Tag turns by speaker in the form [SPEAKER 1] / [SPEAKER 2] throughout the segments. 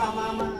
[SPEAKER 1] 爸爸妈妈。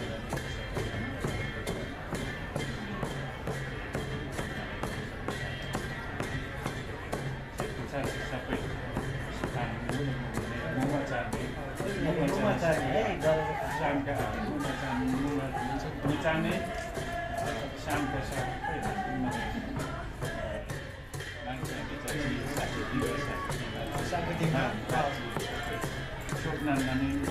[SPEAKER 2] Yeah. Çok memnun oldum.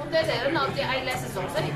[SPEAKER 3] उम्दा हेर न। त्यो आइल्यासेस हुन्छ नि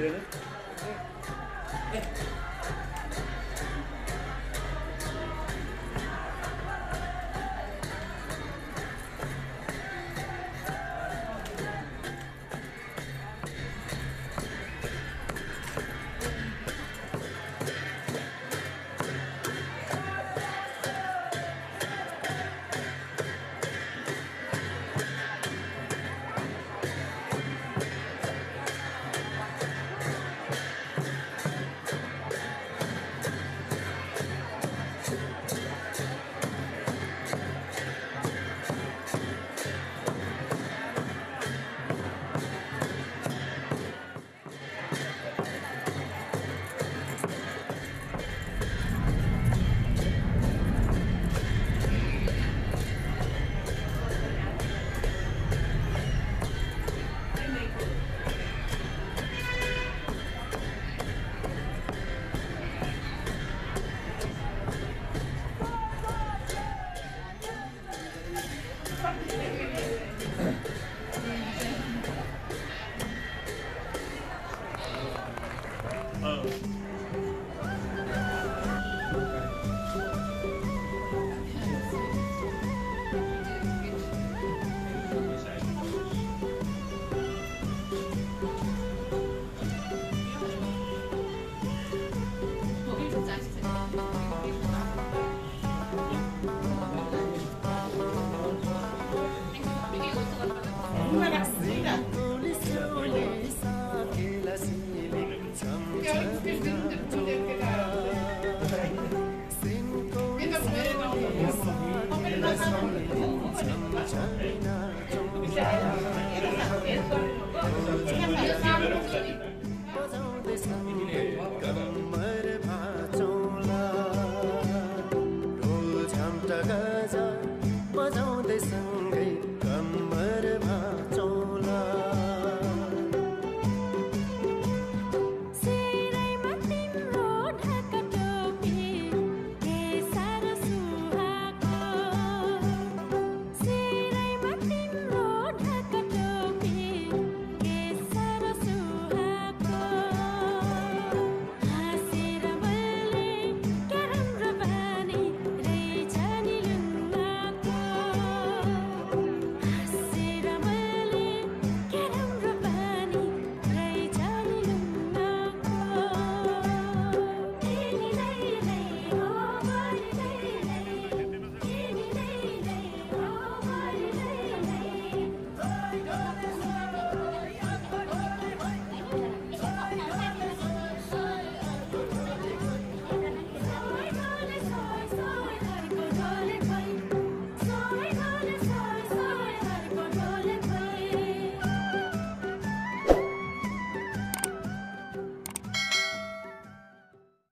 [SPEAKER 3] çevirelim. Buenas.